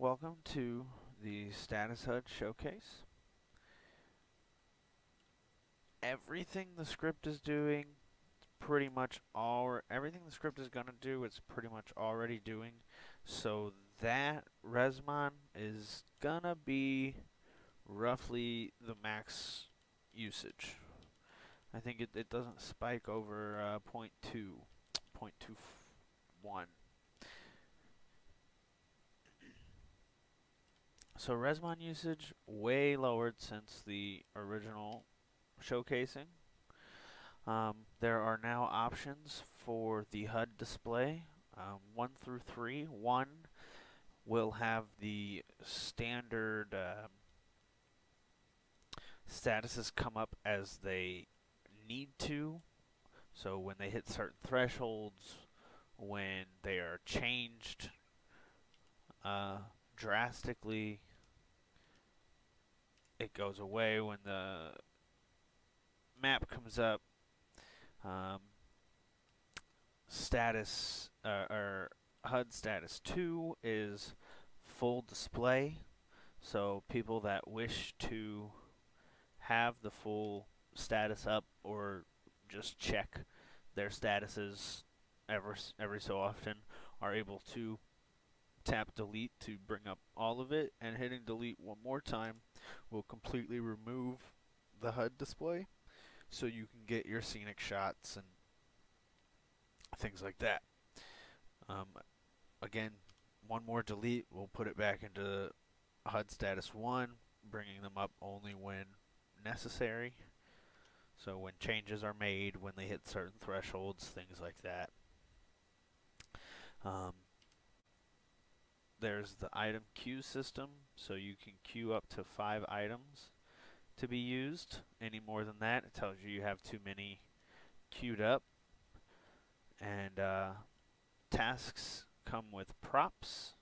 Welcome to the Status HUD showcase. Everything the script is doing, pretty much all, everything the script is going to do, it's pretty much already doing. So that Resmon is going to be roughly the max usage. I think it, it doesn't spike over uh, 0.2, 0.21. So Resmon usage way lowered since the original showcasing. Um, there are now options for the HUD display, um, 1 through 3. 1 will have the standard um, statuses come up as they need to. So when they hit certain thresholds, when they are changed uh, drastically, it goes away when the map comes up. Um, status uh, or HUD status 2 is full display. So people that wish to have the full status up or just check their statuses ever every so often are able to tap delete to bring up all of it and hitting delete one more time will completely remove the HUD display so you can get your scenic shots and things like that. Um, again, one more delete we'll put it back into HUD status 1, bringing them up only when necessary. So when changes are made, when they hit certain thresholds, things like that. Um, there's the item queue system, so you can queue up to five items to be used. Any more than that, it tells you you have too many queued up. And uh, tasks come with props,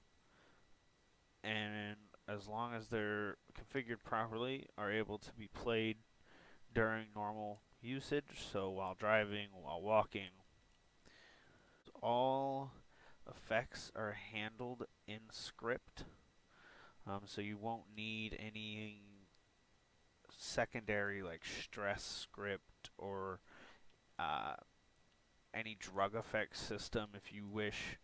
and as long as they're configured properly, are able to be played during normal usage, so while driving, while walking. All effects are handled in script, um, so you won't need any secondary like stress script or uh, any drug effect system if you wish.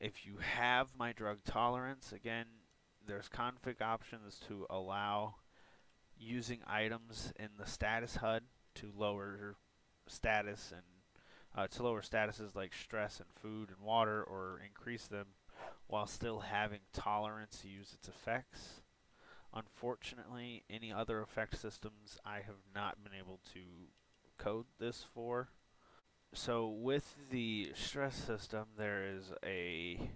If you have my drug tolerance, again, there's config options to allow using items in the status HUD to lower status and uh, to lower statuses like stress and food and water or increase them while still having tolerance to use its effects. Unfortunately, any other effect systems I have not been able to code this for. So with the stress system, there is a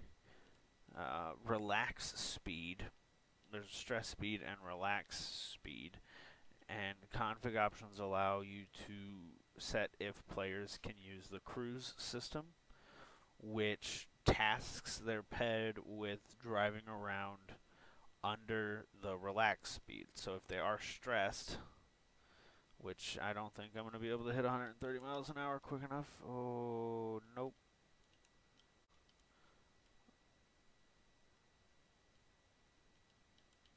uh, relax speed. There's stress speed and relax speed. And config options allow you to set if players can use the cruise system, which tasks their ped with driving around under the relax speed. So if they are stressed, which I don't think I'm going to be able to hit 130 miles an hour quick enough. Oh, nope.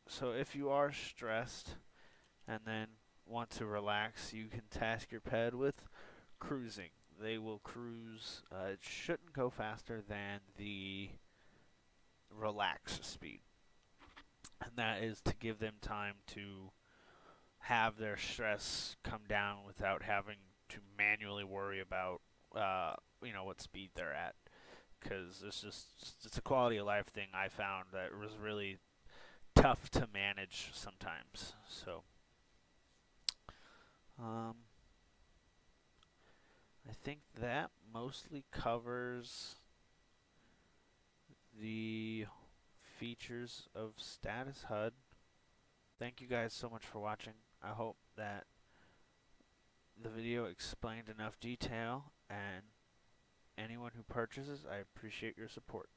So if you are stressed and then want to relax, you can task your ped with cruising. They will cruise. Uh, it shouldn't go faster than the relax speed. And that is to give them time to have their stress come down without having to manually worry about, uh, you know, what speed they're at. Because it's just, it's a quality of life thing I found that was really tough to manage sometimes. So. Um, I think that mostly covers the features of Status HUD. Thank you guys so much for watching. I hope that the video explained enough detail and anyone who purchases, I appreciate your support.